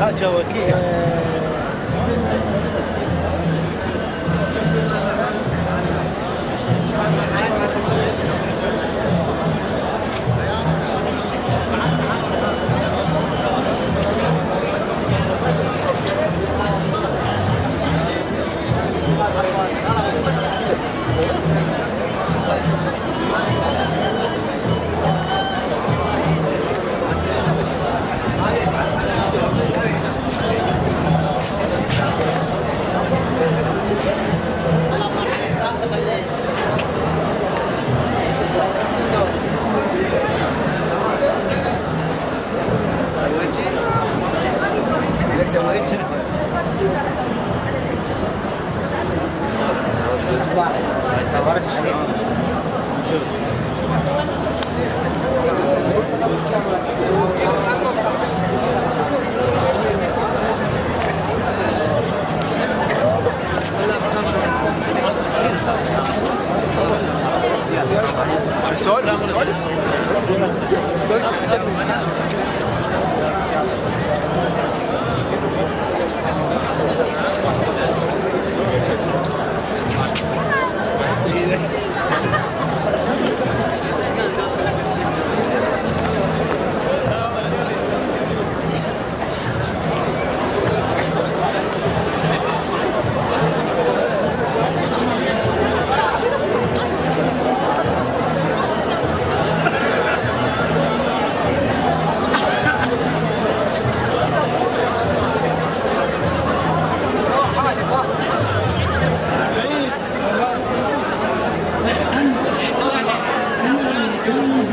هات شواكيع noite. Agora te Olha, olha. Sí,